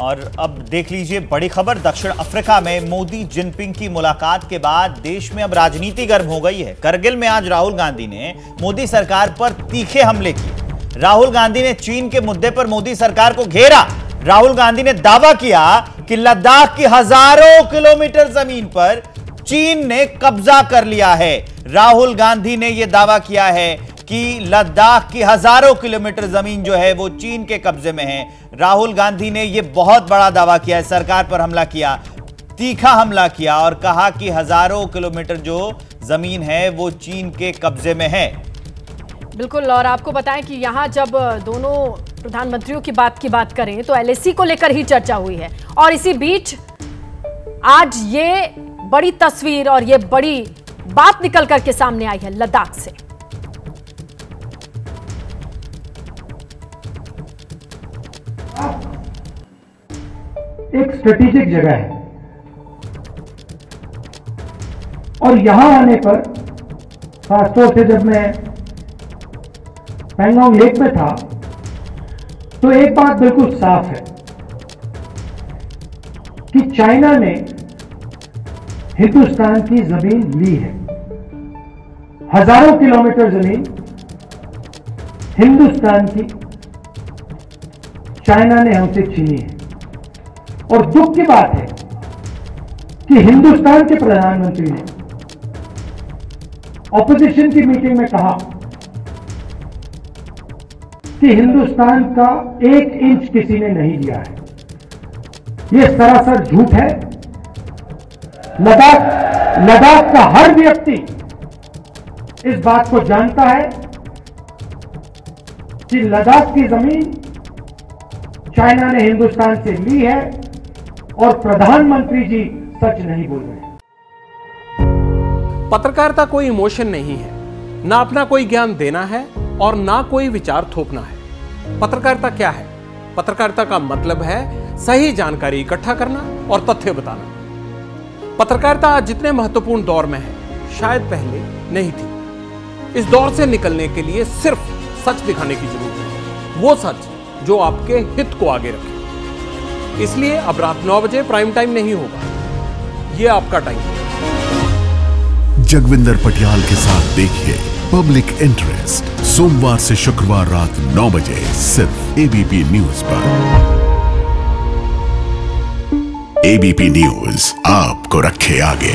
और अब देख लीजिए बड़ी खबर। दक्षिण अफ्रीका में मोदी जिनपिंग की मुलाकात के बाद देश में अब राजनीति गर्म हो गई है। करगिल में आज राहुल गांधी ने मोदी सरकार पर तीखे हमले किए। राहुल गांधी ने चीन के मुद्दे पर मोदी सरकार को घेरा। राहुल गांधी ने दावा किया कि लद्दाख की हज़ारों किलोमीटर ज़मीन पर चीन ने कब्जा कर लिया है। राहुल गांधी ने यह दावा किया है कि लद्दाख की हज़ारों किलोमीटर ज़मीन जो है वो चीन के कब्जे में है। राहुल गांधी ने यह बहुत बड़ा दावा किया है। सरकार पर हमला किया, तीखा हमला किया और कहा कि हज़ारों किलोमीटर जो ज़मीन है वो चीन के कब्जे में है। बिल्कुल, और आपको बताएँ कि यहाँ जब दोनों प्रधानमंत्रियों की बात की बात करें तो एलएसी को लेकर ही चर्चा हुई है। और इसी बीच आज ये बड़ी तस्वीर और ये बड़ी बात निकल करके सामने आई है लद्दाख से। एक स्ट्रेटेजिक जगह है। और यहाँ आने पर, खासतौर से जब मैं पैंगोंग लेक में था तो एक बात बिल्कुल साफ़ है कि चाइना ने हिंदुस्तान की ज़मीन ली है। हज़ारों किलोमीटर ज़मीन हिंदुस्तान की चाइना ने हमसे छीनी है। और दुख की बात है कि हिंदुस्तान के प्रधानमंत्री ने ऑपोजिशन की मीटिंग में कहा कि हिंदुस्तान का एक इंच किसी ने नहीं लिया है। यह सरासर झूठ है। लद्दाख लद्दाख का हर व्यक्ति इस बात को जानता है कि लद्दाख की ज़मीन चाइना ने हिंदुस्तान से ली है और प्रधानमंत्री जी सच नहीं बोल रहे। पत्रकारिता कोई इमोशन नहीं है। ना अपना कोई ज्ञान देना है और ना कोई विचार थोपना है। पत्रकारिता क्या है? पत्रकारिता का मतलब है सही जानकारी इकट्ठा करना और तथ्य बताना। पत्रकारिता आज जितने महत्वपूर्ण दौर में है, शायद पहले नहीं थी। इस दौर से निकलने के लिए सिर्फ़ सच दिखाने की ज़रूरत है। वो सच जो आपके हित को आगे रखे। इसलिए अब रात नौ बजे प्राइम टाइम नहीं होगा। ये आपका टाइम जगविंदर पटियाल के साथ देखिए पब्लिक इंटरेस्ट सोमवार से शुक्रवार रात नौ बजे सिर्फ़ एबीपी न्यूज़ पर। एबीपी न्यूज़ आपको रखे आगे।